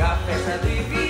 a festa de.